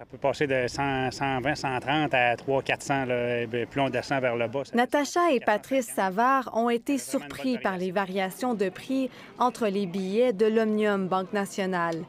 Ça peut passer de 100, 120, 130 à 300, 400, là, et bien, plus on descend vers le bas. Natacha et Patrice Savard ont été surpris par les variations de prix entre les billets de l'Omnium Banque Nationale.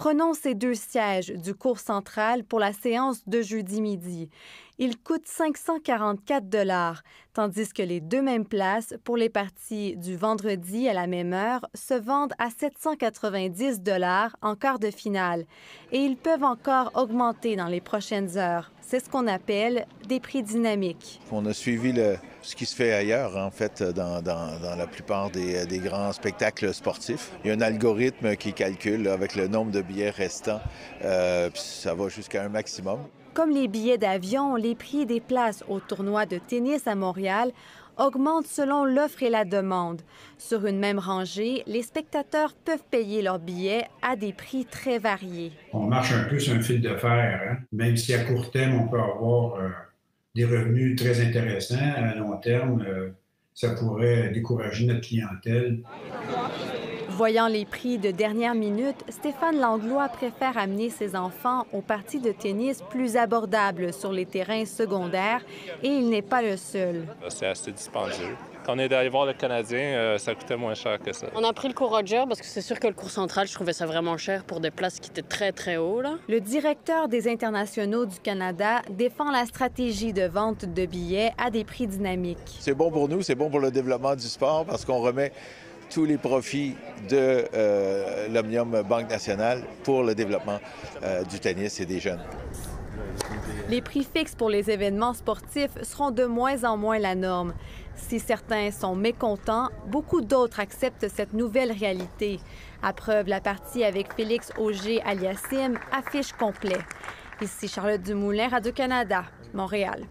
Prenons ces deux sièges du cours central pour la séance de jeudi midi. Ils coûtent 544 dollars, tandis que les deux mêmes places pour les parties du vendredi à la même heure se vendent à 790 dollars en quart de finale. Et ils peuvent encore augmenter dans les prochaines heures. C'est ce qu'on appelle des prix dynamiques. On a suivi ce qui se fait ailleurs, en fait, dans, la plupart des, grands spectacles sportifs. Il y a un algorithme qui calcule avec le nombre de billets restants, euh, puis ça va jusqu'à un maximum. Comme les billets d'avion, les prix des places au tournoi de tennis à Montréal augmentent selon l'offre et la demande. Sur une même rangée, les spectateurs peuvent payer leurs billets à des prix très variés. On marche un peu sur un fil de fer, hein. même si à court terme, on peut avoir euh, des revenus très intéressants, à long terme, euh, ça pourrait décourager notre clientèle. Voyant les prix de dernière minute, Stéphane Langlois préfère amener ses enfants aux parties de tennis plus abordables sur les terrains secondaires et il n'est pas le seul. C'est assez dispendieux. Quand on est allé voir le Canadien, euh, ça coûtait moins cher que ça. On a pris le cours Roger parce que c'est sûr que le cours central, je trouvais ça vraiment cher pour des places qui étaient très, très hauts. Là. Le directeur des internationaux du Canada défend la stratégie de vente de billets à des prix dynamiques. C'est bon pour nous, c'est bon pour le développement du sport parce qu'on remet tous les profits de euh, l'Omnium Banque Nationale pour le développement euh, du tennis et des jeunes. Les prix fixes pour les événements sportifs seront de moins en moins la norme. Si certains sont mécontents, beaucoup d'autres acceptent cette nouvelle réalité. À preuve, la partie avec Félix Auger aliassime affiche complet. Ici Charlotte Dumoulin, Radio-Canada, Montréal.